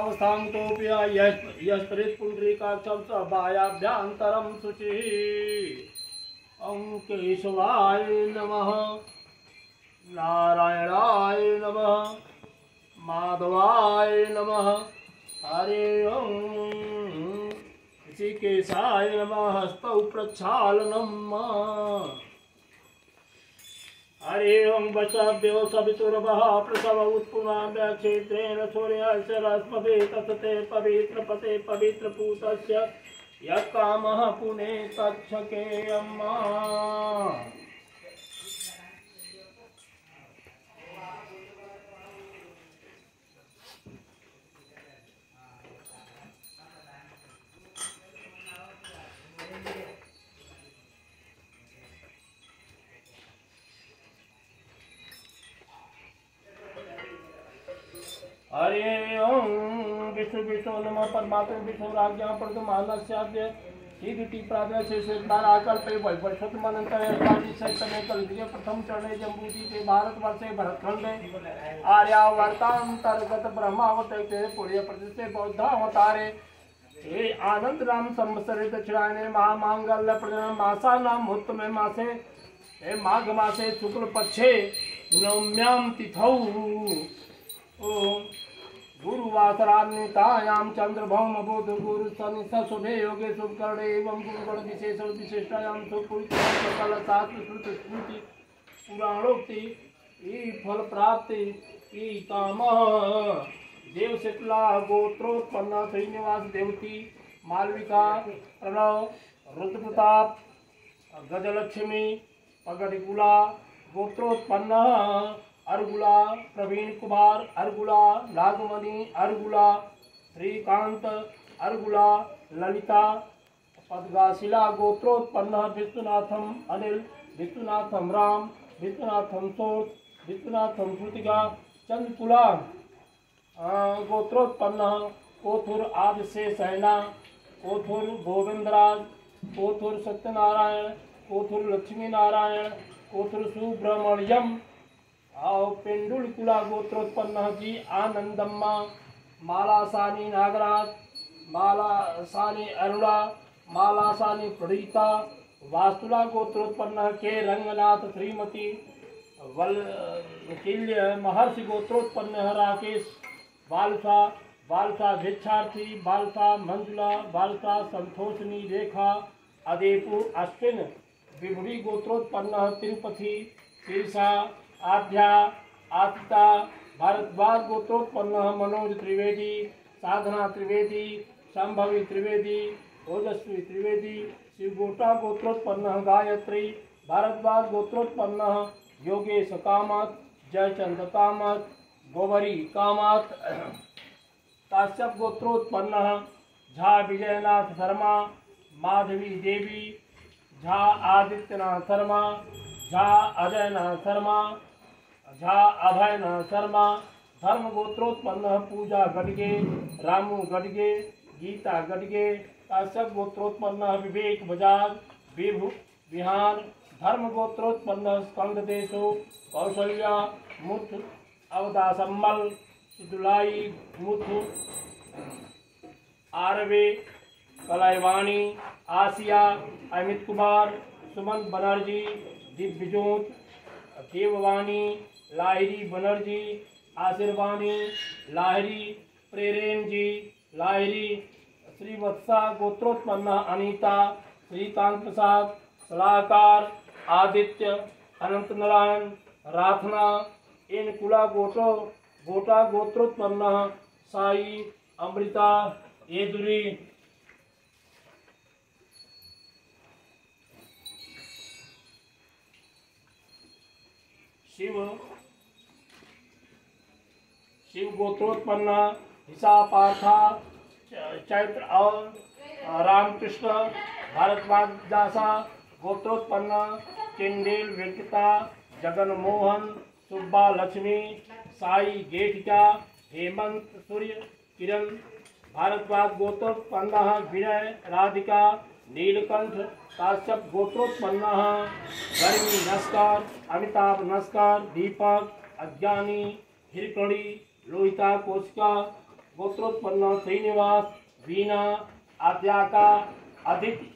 अवस्थां तोऽपि यस्परित्पुण्डरीकाक्षं स बायाभ्यान्तरं शुचिः। ॐ केशवाय नमः। नारायणाय नमः। माधवाय नमः। हरे ओं। ऋषिकेशाय नमः। हस्तौ हरे ओं वचभ्यो सवितुर्वः प्रसव उत्पुनाभ्य क्षेत्रेण सूर्यस्य रश्मभि ततते पवित्रपते पवित्रपूतस्य यः कामः पुने तच्छकेयम्मा हरे ओम, विष्णु विष्णु नमः, परमात्मा विष्णु, राज्ञा श्रीगति प्राप्य से से आकल्पे वैवर्षतमनंतर पाटी सहितमे कल्पिय प्रथम के भरतखंडे आर्यावर्तांतर्गत पुण्य प्रतिष्ठे बौद्धावतारे हे आनंद राम संवत्सरे दक्षिणायने मासा नाम उत्तमे मासे। हे माघ मासे शुक्ल पक्षे नवम्याम तिथौ। गुरुवासरान्वितायां चंद्रभौम बुध गुरु शनि योगे शुभ करणे एवं गुरुगण विशेष विशिष्टायां सुपुरित सकल स्मृति पुराणोक्ति ई फल प्राप्ति ई काम देव गोत्रोत्पन्न श्रीनिवास देवती मालविका, प्रणव, रुद्रप्रताप, गजलक्ष्मी, पगडिकुला, गोत्रोत्पन्न। अरगुला, प्रवीण कुमार, अरगुला नागमणि अरगुला, श्रीकांत, अरगुला, ललिता पदगाशिला गोत्रोत्पन्न विश्वनाथम अनिल विश्वनाथम राम विश्वनाथम सोत विश्वनाथम श्रुतिका चंद्रकुला गोत्रोत्पन्न, कोथुर आदि से सहना कोथुर गोविंदराज, कोथुर सत्यनारायण, कोथुर लक्ष्मी नारायण कोथुर सुब्रमण्यम और पेंडुल कुला गोत्रोत्पन्न जी आनंदम्मा। मालासानी नागराज मालासानी अरुणा, मालासानी प्रणीता, वास्तुला गोत्रोत्पन्न के रंगनाथ श्रीमती, वल महर्षि गोत्रोत्पन्न राकेश, बालसा बालसा भिक्षार्थी, बालसा मंजुला, बालसा संतोषनी रेखा, अदेपु अश्विन, विभुरी गोत्रोत्पन्न तिरुपति शीर्षा आध्या आतिता भारद्वाज गोत्रोत्पन्न मनोज त्रिवेदी, साधना त्रिवेदी, संभवी त्रिवेदी, ओजस्वी त्रिवेदी शिवगोटा गोत्रोत्पन्न गायत्री भारद्वाज गोत्रोत्पन्न योगेश कामत जयचंद कामत, गोवरी कामत काश्यप गोत्रोत्पन्न झा विजयनाथ शर्मा, माधवी देवी, झा आदित्यनाथ शर्मा झा अजयनाथ शर्मा। झा अभयनाथ शर्मा। धर्म गोत्रोत्पन्न पूजा गडगे रामू गडगे गीता गडगे काश्यप गोत्रोत्पन्न विवेक बजाज, विभु विहान धर्म गोत्रोत्पन्न स्कंद देशो, कौशल्या, मुथ अवदासम्मल सिदुलाई, मुथु, आरवे कलाइवाणी आसिया, अमित कुमार, सुमन बनर्जी दिव्यजोत देववाणी लाहिरी बनर्जी, आशीर्वाणी, लाहिरी जी लाहिरी श्रीवत्सा गोत्रोत्पन्न अनीता, श्रीकांत प्रसाद, सलाहकार आदित्य, अनंत नारायण राथना इन कुला गोटो, गोटा गोत्रोत्पन्न, साई, अमृता येदुरी शिव शिव गोत्रोत्पन्न हिसा पार्था चैत्र और रामकृष्ण भारद्वाज दासा गोत्रोत्पन्न चिंडेल वेंकटा जगन मोहन सुब्बा लक्ष्मी साई गेठिका, हेमंत सूर्य किरण भारतवाद गोत्रोत्पन्न विनय राधिका नीलकंठ काश्यप गोत्रोत्पन्न गर्मी नस्कर, अमिताभ नस्कर, दीपक, अज्ञानी हिरकड़ी लोहिता कोशिका, गोत्रोत्पन्न श्रीनिवास, वीणा, आद्याका, अदिति,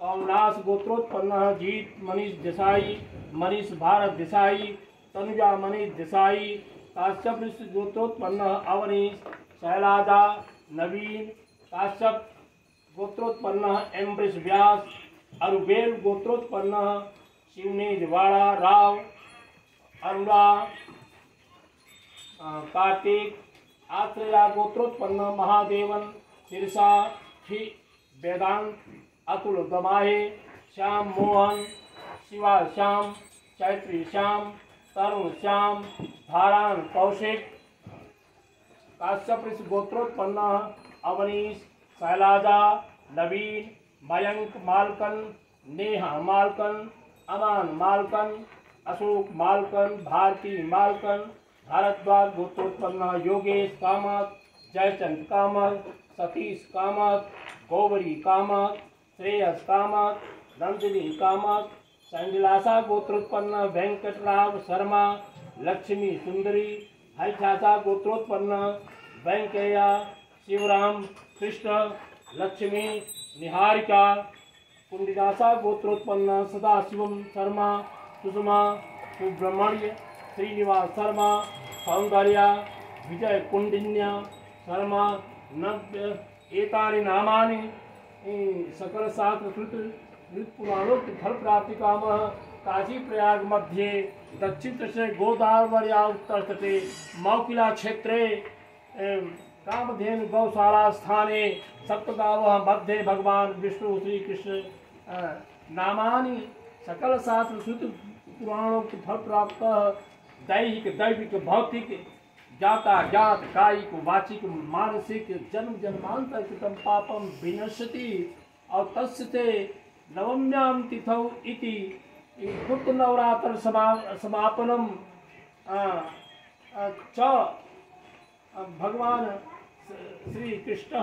कमलास गोत्रोत्पन्न, जीत मनीष देसाई, मनीष भारत देसाई, तनुजा मनीष देसाई, काश्यप गोत्रोत्पन्न, अवनीश शैलाजा नवीन, काश्यप गोत्रोत्पन्न एम्ब्रिस व्यास अरुबेल गोत्रोत्पन्न, शिवनेज वाड़ा, राव, अरुणा कार्तिक, आत्रेया गोत्रोत्पन्न, महादेवन, सिरसा ठी वेदांत, अतुल गमाहे श्याम मोहन, शिवा श्याम, चैत्री श्याम, तरुण श्याम धारान कौशिक, काश्यप गोत्रोत्पन्न, अवनीश शैलाजा नवीन, मयंक मालकन, नेहा मालकन, अमान मालकन, अशोक मालकन, भारती मालकन, भारद्वाज गोत्रोत्पन्न योगेश कामत, जयचंद कामत, सतीश कामत गौबरी कामत, श्रेयस कामत, नंदिनी कामत संजलासा गोत्रोत्पन्न वेंकटराव शर्मा, लक्ष्मी सुंदरी हरिठासा गोत्रोत्पन्न वेंकैया, शिवराम कृष्ण, लक्ष्मी, निहारिका, कुंडिदासा, गोत्रोत्पन्न सदाशिवम शर्मा, सुषमा, सुब्रह्मण्य, श्रीनिवास शर्मा सौंदर्या विजय कुंडिन्या शर्मा, नव्य, एतानि नामानि सकल शास्त्रकृत पुराणोक्त फल प्राप्ति काम काशी प्रयाग मध्ये दक्षिण तटे गोदावर्या उत्तर तटे मौकिला क्षेत्रे कामधेनु गौशाला स्थाने सप्तगाव मध्ये भगवान विष्णु श्री कृष्ण नामानि सकल शास्त्र श्रुत पुराणोक्त फल प्राप्त दैहिक, दैविक, भौतिक, जाता, जात, कायिक, वाचिक, मानसिक, जन्म जन्मांतर कृतम पापम विनश्यति। और तस्य ते नवम्याम तिथौ इति गुप्त नवरात्र समा समापनम च भगवान श्री कृष्ण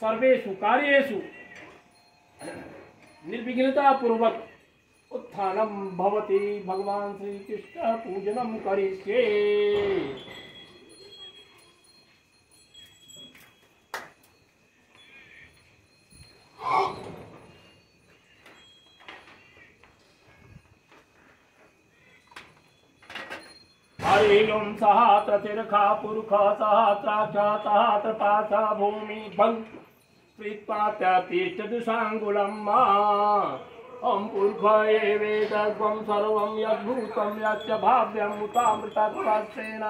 सर्वेषु कार्येषु निर्विघ्नता पूर्वक उत्थानम भवति। भगवान श्री कृष्ण पूजनम करिष्ये। हरिलों सहस्र तिरखा पुरुष सहस्राक्षा सहस्र पाशा भूमि भंग प्रीत्पात्यतिष्ठदुषाङ्गुलम् ॐ पुरुष एवेदग्वं सर्वं यद्भूतं, यच्च भाव्यम् उतामृतत्वात्सेन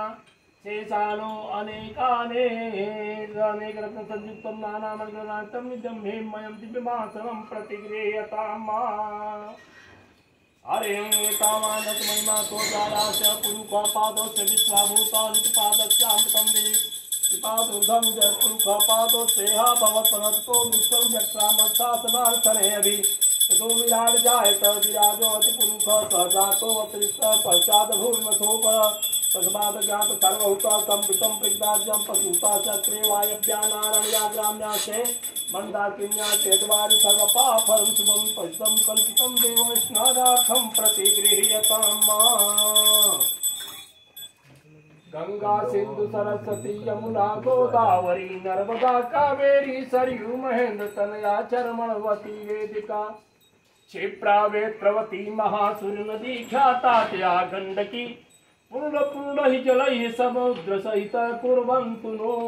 शेषानो अनेकानेकरत्नसंयुक्तं नानामर्गनाथं नित्यं हेमयं दिव्यमासनं प्रतिगृह्यताम् हरे तावानक महिमा तो दारास्य पुरुष पादस्य विश्वाभूतानि पादस्यामृतं दे कृपादुर्धं जय पुरुष पादोस्तेहा भवत्पनतो विश्वव्यक्रामशासनार्थने अभि। ततो विराट जायत विराजो स जातो अतिरिक्त पश्चात् भूर्मथोप। तस्मात् ज्ञात सर्वहुता संवृतं प्रज्ञाज्यं पशुता चक्रे वायव्या नारण्या ग्राम्याशे मन्दाकिन्या चेद्वारि सर्वपाफलं स्नानार्थं प्रतिगृह्यताम् गंगा सिंधु सरस्वती यमुना गोदावरी, नर्मदा कावेरी, सरयू महेंद्र तनया चरमणवती वेदिका। क्षिप्रा वेत्रवती, महासुर नदी ख्याता त्या गंडकी। पूर्ण पूर्ण जलैः समुद्र सहित कुर्वन्तु नो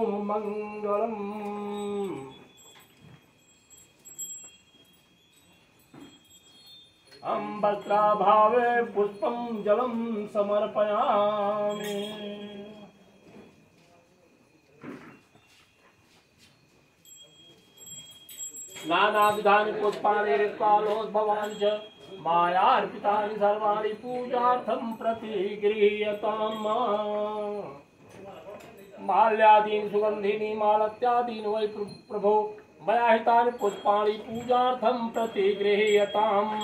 मङ्गलम् अम्बत्राभावे पुष्पं जलं समर्पयामि। नानाविधानि पुष्पाणि ऋत्कालोद्भवानि च मायार्पितानि सर्वाणि पूजार्थं प्रतिगृह्यताम्। माल्यादीनि सुगन्धीनि मालत्यादीनि वै प्रभो वयाहितानि पुष्पाणि पूजार्थं प्रति गृह्यताम्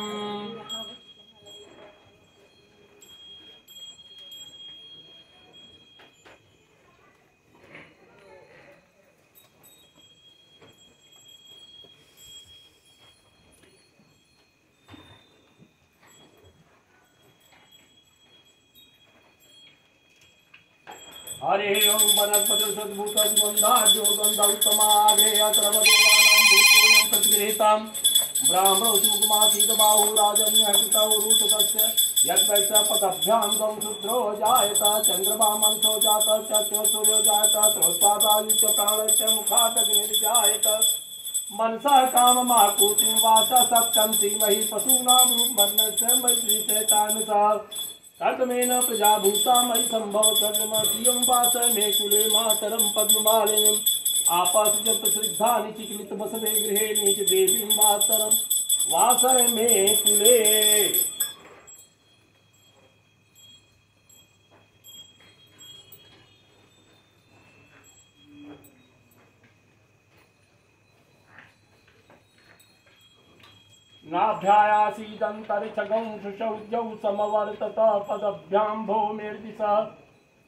हरे ओम वनस्पति सद्भूत गंधा जो गंधा उत्तम आग्रे अत्र ब्राह्मणो सुकुमासीत बाहु राजन्यकृतौ रुतस्य यद्वैश्य पदभ्यां गौ जायत चन्द्रमा मंसो जात चो जायत त्रोत्पादायुच्य प्राणस्य मुखादग्निर्जायत मनसा काम माकुतिं वास सत्यं श्रीमहि पशूनां प्रजाभूता मयि सम्भव कर्मसीयं वास मे कुले मातरं पद्ममालिनीम्। आपासजत श्रद्धानि चिकिलित बसवे गृहे नीच देवीं मातरं। वास मे कुले नाभ्यायासीदन्तरिक्षगं सुषौजौ समवर्तत पदभ्यां भूमिर्दिश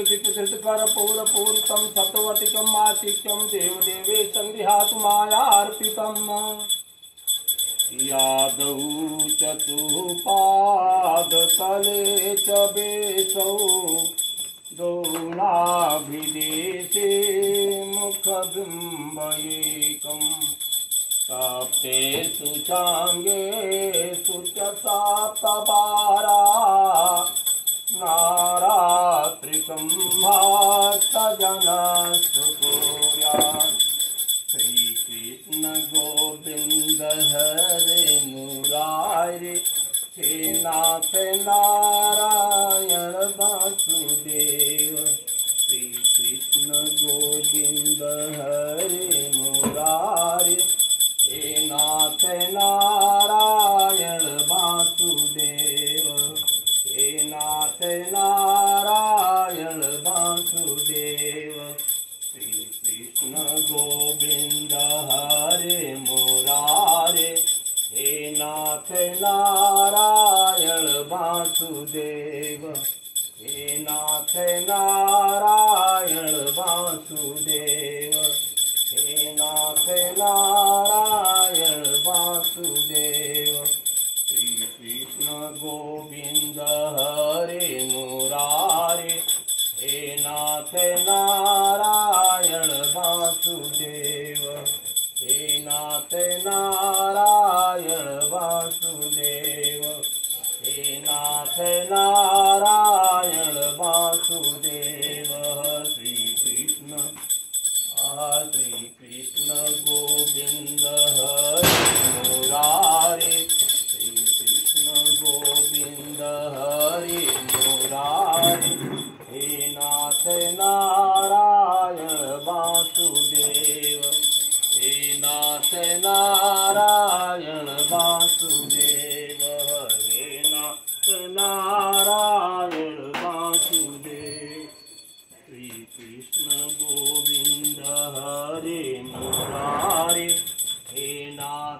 सुतिकृतकर पौरपूरितं सत्वतिकं मातिक्यं देवदेवे सन्धिहातु मायार्पितम् यादौ चतुपादतले च बेसौ दोनाभिदेशे मुखबिम्बयेकम्। सप्ते सुचाङ्गे सुचसाप्तपारा नारात्रिकं भास्तजनस्तुकुर्यात् श्रीकृष्ण गोविन्द हरे मुरारे हे नाथ नारायण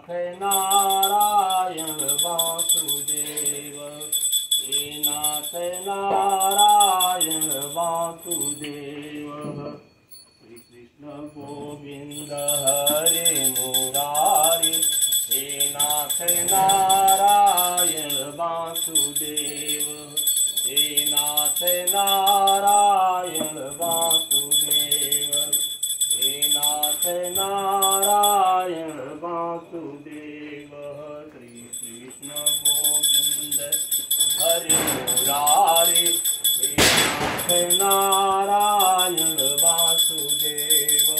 नाथ नारायण वासुदेव श्री कृष्ण गोविंद, हरे मुरारे नाथ नारायण वासुदेव।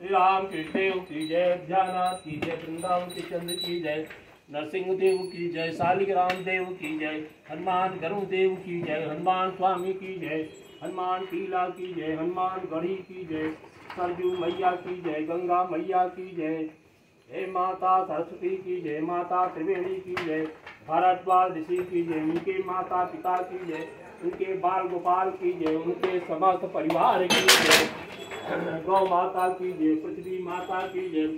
श्री राम कृष्णदेव की जय, ध्यानाथ की जय, वृंदावन के चंद्र की जय नरसिंह देव की जय शालिग्राम देव की जय, हनुमान गरुण देव की जय, हनुमान स्वामी की जय। हनुमान टीला की जय हनुमान गढ़ी की जय सरजू मैया की जय गंगा मैया की जय हे माता सरस्वती की जय माता त्रिवेणी की जय भारद्वाज ऋषि की जय उनके माता पिता की जय उनके बाल गोपाल की जय उनके समस्त परिवार की जय गौ माता की जय पृथ्वी माता की जय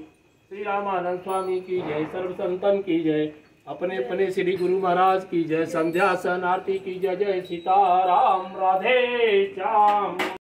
श्री रामानंद स्वामी की जय सर्व संतन की जय अपने अपने श्री गुरु महाराज की जय, संध्या सन आरती की जय जय सीताराम, राधे श्याम।